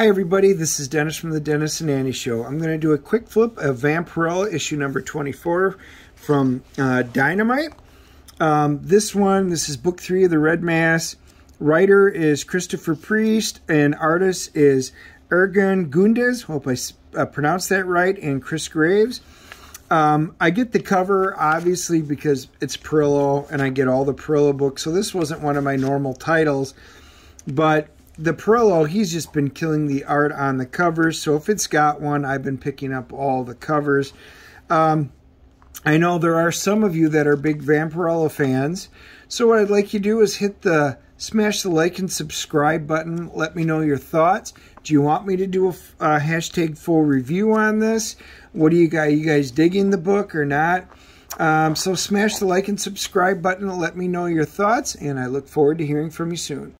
Hi everybody, this is Dennis from the Dennis and Andy Show. I'm going to do a quick flip of Vampirella issue number 24 from uh, Dynamite. Um, this one, this is book three of the Red Mass. Writer is Christopher Priest and artist is Ergun Gunduz. Hope I uh, pronounced that right. And Chris Graves. Um, I get the cover obviously because it's Parrillo and I get all the Parrillo books. So this wasn't one of my normal titles, but the Parrillo, he's just been killing the art on the covers. So if it's got one, I've been picking up all the covers. Um, I know there are some of you that are big Vampirella fans. So what I'd like you to do is hit the smash the like and subscribe button. Let me know your thoughts. Do you want me to do a, a hashtag full review on this? What do you guys, you guys digging the book or not? Um, so smash the like and subscribe button. Let me know your thoughts, and I look forward to hearing from you soon.